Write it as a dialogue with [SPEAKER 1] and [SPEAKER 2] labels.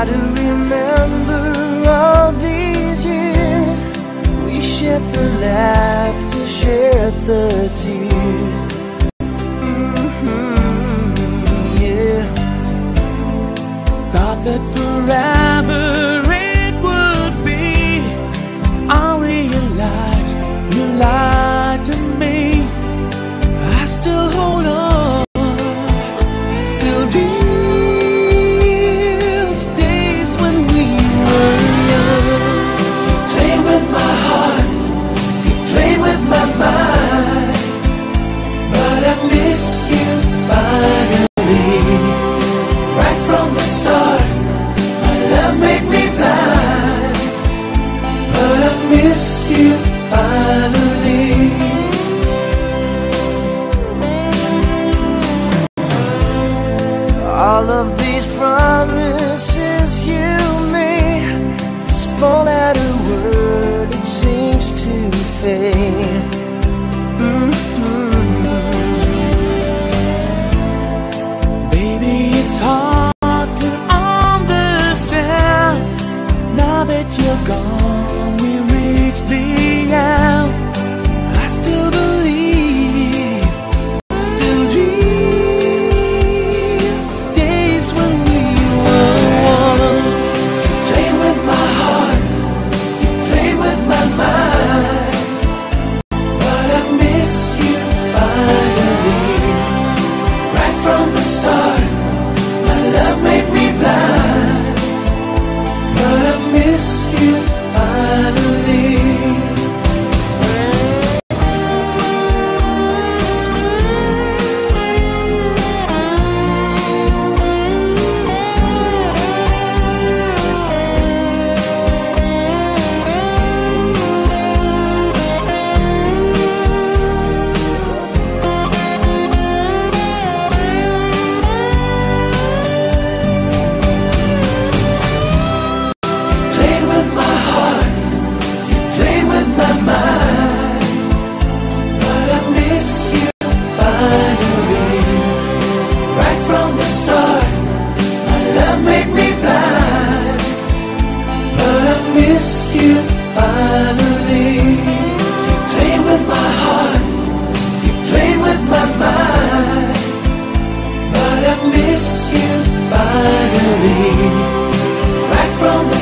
[SPEAKER 1] try to remember all these years. We shared the laughter, shared the tears. Mhm, yeah.
[SPEAKER 2] Thought that forever that you're gone, we reached the end. I still believe, still dream days when we were one. You play with my heart, you play with my mind, but I miss you finally. Right from the start, my love made me my mind, but I miss you finally. Right from the